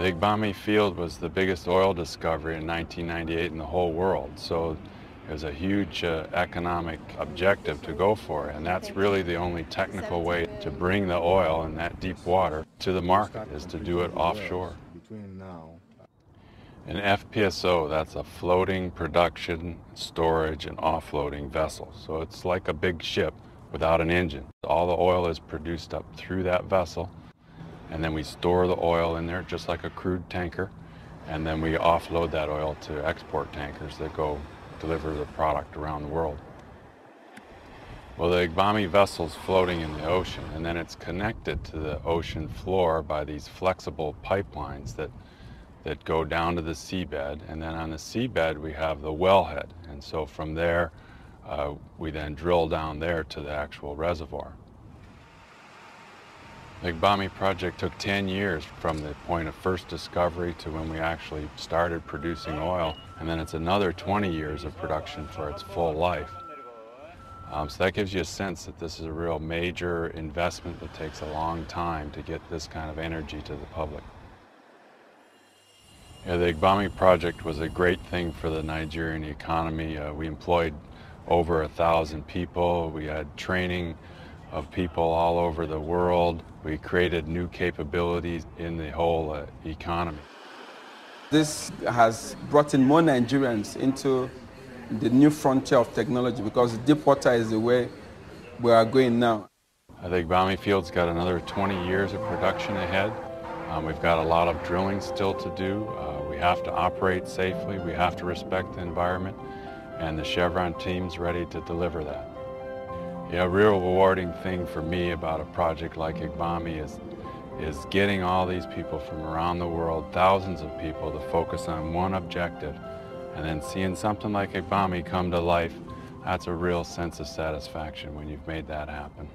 The Agbami field was the biggest oil discovery in 1998 in the whole world, so it was a huge uh, economic objective to go for, and that's really the only technical way to bring the oil in that deep water to the market, is to do it offshore. An FPSO, that's a floating production, storage, and offloading vessel. So it's like a big ship without an engine. All the oil is produced up through that vessel, and then we store the oil in there just like a crude tanker, and then we offload that oil to export tankers that go deliver the product around the world. Well, the Agbami vessel's floating in the ocean, and then it's connected to the ocean floor by these flexible pipelines that that go down to the seabed. And then on the seabed, we have the wellhead. And so from there, uh, we then drill down there to the actual reservoir. The Agbami project took 10 years from the point of first discovery to when we actually started producing oil, and then it's another 20 years of production for its full life. Um, so that gives you a sense that this is a real major investment that takes a long time to get this kind of energy to the public. Yeah, the Agbami project was a great thing for the Nigerian economy. Uh, we employed over a thousand people. We had training of people all over the world. We created new capabilities in the whole uh, economy. This has brought in more Nigerians into the new frontier of technology because deep water is the way we are going now. I think Agbami Field's got another 20 years of production ahead. Um, we've got a lot of drilling still to do. Uh, we have to operate safely. We have to respect the environment. And the Chevron team's ready to deliver that. Yeah, a real rewarding thing for me about a project like Agbami is, is getting all these people from around the world, thousands of people, to focus on one objective. And then seeing something like Agbami come to life, that's a real sense of satisfaction when you've made that happen.